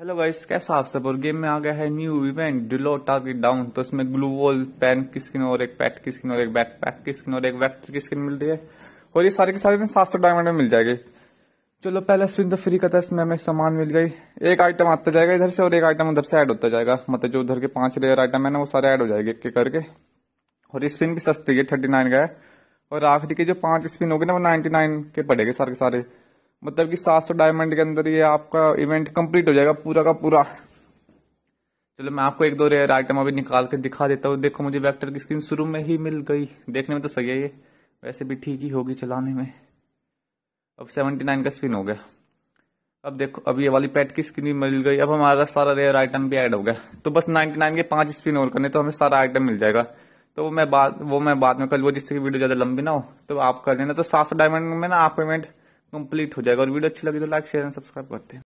Hello guys कैसा आप सब? और गेम में आ गया है न्यू इवेंट डिलो टारगेट डाउन तो इसमें ग्लू वॉल पेन की स्किन और एक पैट की स्किन और एक बैक पैक की स्किन और एक वेक्टर की स्किन मिल रही है। और ये सारे के सारे सात सौ डायमंड में मिल जाएगी। चलो, पहला स्पिन तो फ्री का था, इसमें हमें सामान मिल गई। एक आइटम आता जाएगा इधर से और एक आइटम उधर से ऐड होता जाएगा। मतलब जो उधर के पाँच लेयर आइटम है ना, वो सारे ऐड हो जाएँगे एक करके। और ये स्पिन भी सस्ती है, थर्टी नाइन का है। और आखिरी के जो पाँच स्पिन हो गए ना, वो नाइनटी नाइन के पड़ेगा सारे के सारे। मतलब कि 700 डायमंड के अंदर ये आपका इवेंट कंप्लीट हो जाएगा, पूरा का पूरा। चलो मैं आपको एक दो रेयर आइटम अभी निकाल के दिखा देता हूँ। देखो मुझे वेक्टर की स्क्रीन शुरू में ही मिल गई। देखने में तो सही है ये। वैसे भी ठीक ही होगी चलाने में। अब 79 का स्पिन हो गया। अब देखो, अब ये वाली पेट की स्क्रीन भी मिल गई। अब हमारा सारा रेयर आइटम भी ऐड हो गया। तो बस 99 के पाँच स्पिन और करने तो हमें सारा आइटम मिल जाएगा। तो मैं बाद, वो मैं बाद में कर वो जिससे वीडियो ज़्यादा लंबी ना हो तो आप कर लेना। तो सात सौ डायमंड में ना आप पेमेंट कंप्लीट हो जाएगा। और वीडियो अच्छी लगी तो लाइक शेयर एंड सब्सक्राइब करते हैं।